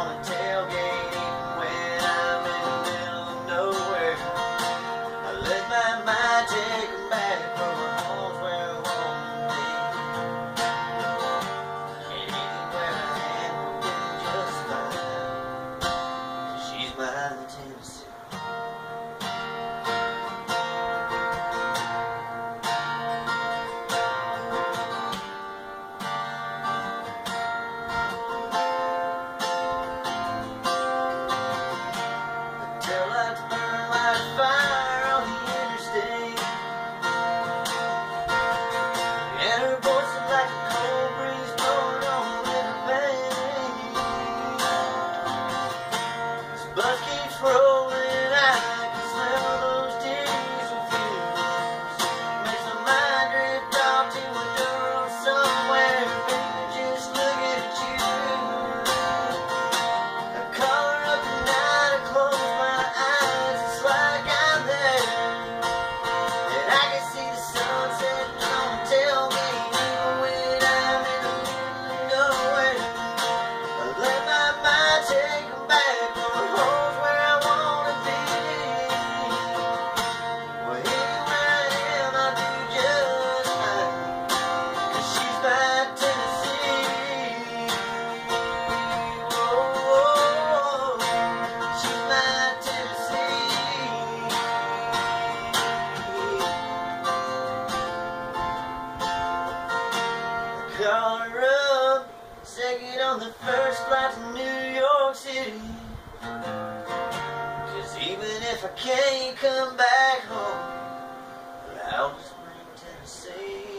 on the tailgate when I'm in the middle of nowhere. I let my mind take back home where I. And anywhere I am, I'm doing just fine. She's Tennessee. car up, second on the first flight to New York City. Cause even if I can't come back home, I'll just bring Tennessee.